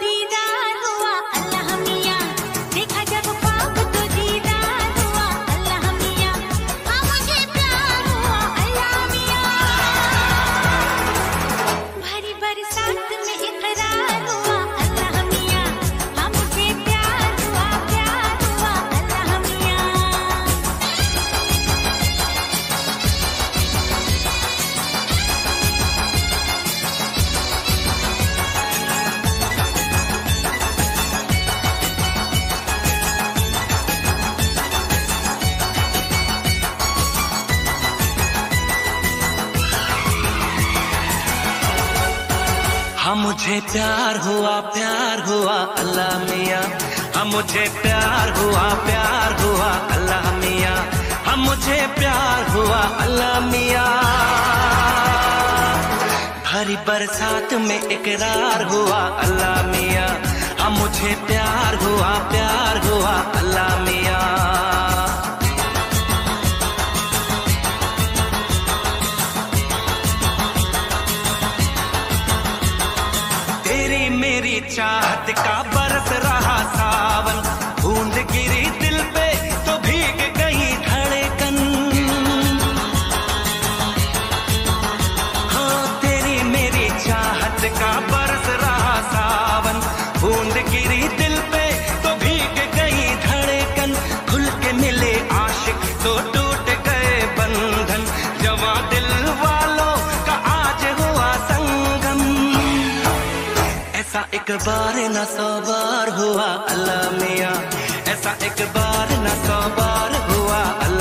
दीदार हम मुझे प्यार हुआ प्यार हुआ, अल्लाह मियाँ। हम मुझे प्यार हुआ प्यार हुआ, अल्लाह मियाँ। हम मुझे प्यार हुआ, अल्लाह मियाँ। भरी बरसात में इकरार हुआ, अल्लाह मियाँ। हम मुझे प्यार हुआ प्यार हुआ, अल्लाह मियाँ। ऐसा एक बार न सौ बार हुआ, अल्लाह मिया। ऐसा एक बार न सौ बार हुआ अल्लाह